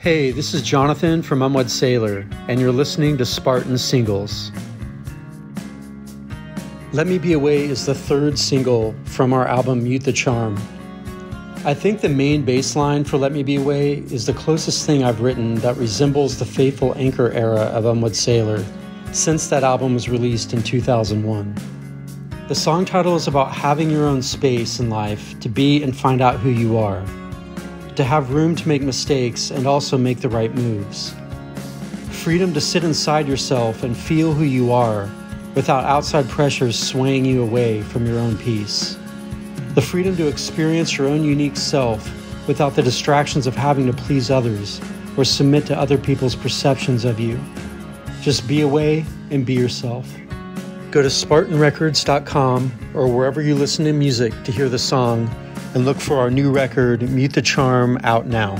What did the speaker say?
Hey, this is Johnathon from Unwed Sailor, and you're listening to Spartan Singles. Let Me Be Away is the third single from our album Mute the Charm. I think the main bass line for Let Me Be Away is the closest thing I've written that resembles the faithful anchor era of Unwed Sailor since that album was released in 2001. The song title is about having your own space in life to be and find out who you are to have room to make mistakes and also make the right moves. Freedom to sit inside yourself and feel who you are without outside pressures swaying you away from your own peace. The freedom to experience your own unique self without the distractions of having to please others or submit to other people's perceptions of you. Just be away and be yourself. Go to SpartanRecords.com or wherever you listen to music to hear the song and look for our new record, Mute the Charm, out now.